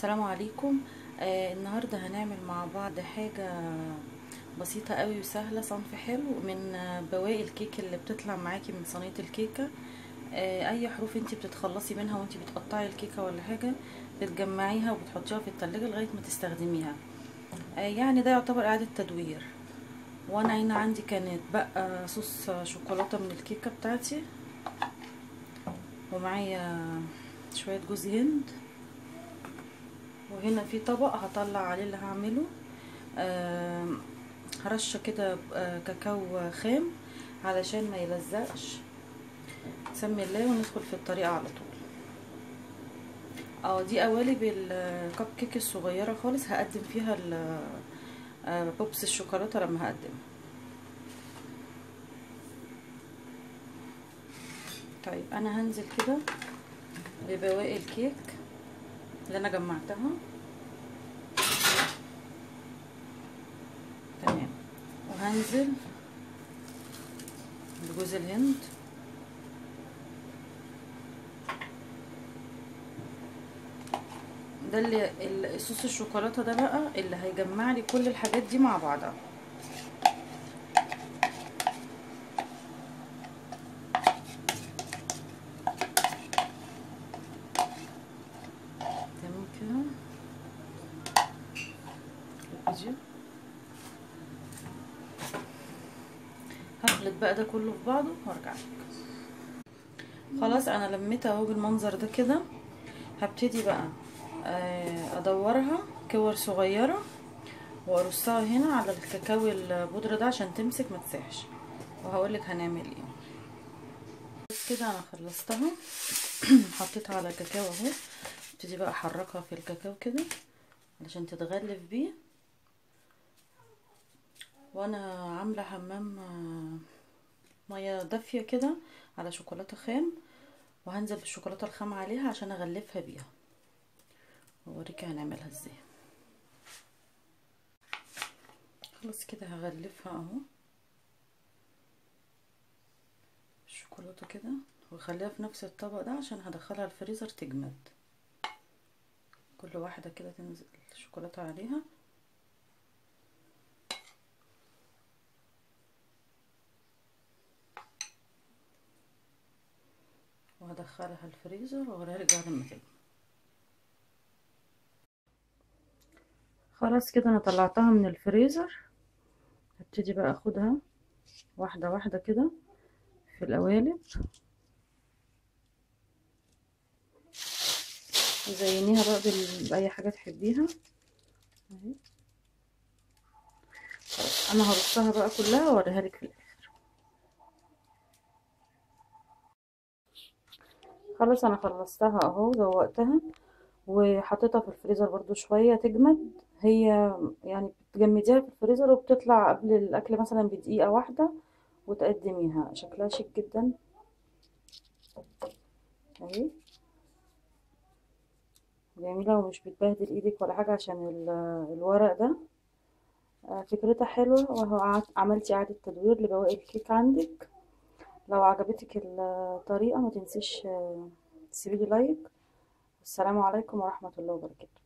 السلام عليكم. آه النهارده هنعمل مع بعض حاجة بسيطة قوي وسهلة صنف حلو من آه بواقي الكيك اللي بتطلع معاكي من صينية الكيكة. آه أي حروف انت بتتخلصي منها وانت بتقطعي الكيكة ولا حاجة بتجمعيها وبتحطيها في التلاجة لغاية ما تستخدميها. آه يعني ده يعتبر إعادة تدوير. وأنا هنا عندي كانت بقى صوص شوكولاتة من الكيكة بتاعتي. ومعايا شوية جوز هند. وهنا في طبق هطلع عليه اللي هعمله. هرشه كده آه كاكاو خام علشان ما يلزقش. نسمي الله وندخل في الطريقة على طول. آه دي قوالب الكب كيك الصغيرة خالص. هقدم فيها آه بوبس الشوكولاتة لما هقدم. طيب أنا هنزل كده ببواقي الكيك. اللي أنا جمعتها. تمام. وهنزل بجوز الهند. ده اللي صوص الشوكولاتة ده بقى اللي هيجمع لي كل الحاجات دي مع بعضها تمام كده الفيديو هخلط بقى ده كله في بعضه وارجع لك. خلاص أنا لميت أهو بالمنظر ده كده. هبتدي بقى أدورها كور صغيرة وأرصها هنا على الكاكاو البودرة ده عشان تمسك ما تسيحش وهقولك هنعمل إيه. كده أنا خلصتها. حطيتها على الكاكاو أهو. ابتدي بقى أحركها في الكاكاو كده علشان تتغلف بيه. وأنا عاملة حمام مية دافية كده على شوكولاتة خام وهنزل بالشوكولاتة الخام عليها عشان أغلفها بيها. وأوريكي هنعملها إزاي. خلاص كده هغلفها أهو. الشوكولاتة كده واخليها في نفس الطبق ده عشان هدخلها الفريزر تجمد. كل واحدة كده تنزل الشوكولاتة عليها. وهدخلها الفريزر واوريها لك بعد ما تجمد خلاص كده أنا طلعتها من الفريزر. هبتدي بقى أخدها واحدة واحدة كده في القوالب زينيها بقى بأي حاجة تحبيها. أهي. أنا هرصها بقى كلها وأوريها لك في الآخر. خلاص أنا خلصتها أهو ذوقتها وحطيتها في الفريزر برضو شوية تجمد. هي يعني بتجمديها في الفريزر وبتطلع قبل الأكل مثلا بدقيقة واحدة وتقدميها. شكلها شيك جدا. أهي. جميلة ومش بتبهدل إيدك ولا حاجة عشان الورق ده. فكرتها حلوة. وهو عملتي إعادة تدوير لبواقي الكيك عندك. لو عجبتك الطريقة ما تنسيش تسيبي لي لايك. السلام عليكم ورحمة الله وبركاته.